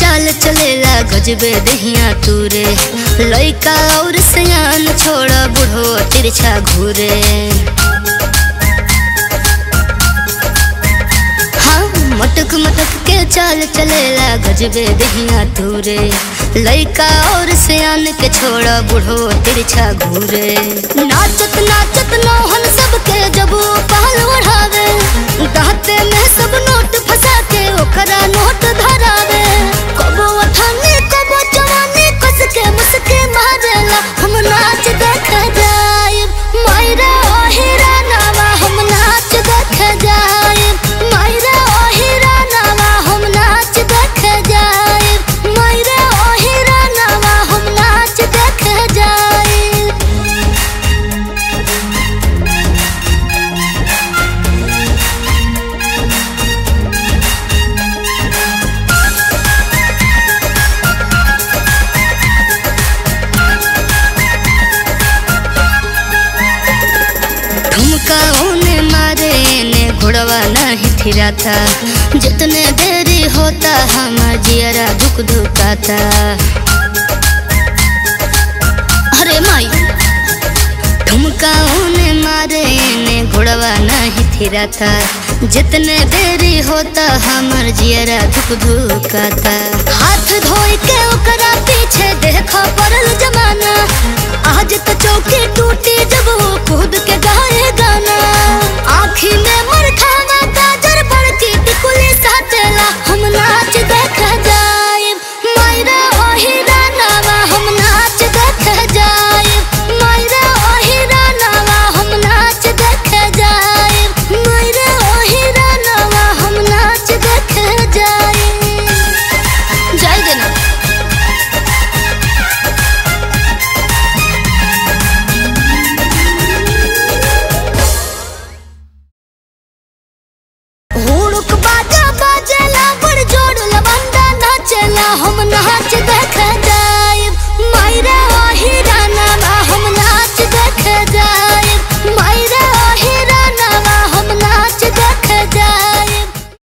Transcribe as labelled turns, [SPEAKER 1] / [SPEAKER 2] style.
[SPEAKER 1] चाल चलेला गजबे दहिया तूरे। लइका और सयान छोड़ा बुढ़ो तिरछा घूरे। हाँ मटक मटक के चाल चलेला गजबे दहिया तूरे। लइका और सयान के छोड़ा बुढ़ो तिरछा घूरे। नाचत नाचत नौहन सबके जब वो पहल ओढ़ावे। ठुमका उने मारे ने घोड़वा नहीं थिराता जितने देरी होता हमार जियरा दुख धुकाता। अरे माई ठुमका उने मारे ने घोड़वा नहीं थिराता जितने देरी होता हमार जियरा दुख धुकाता। हाथ धोई के ओकरा पीछे देखो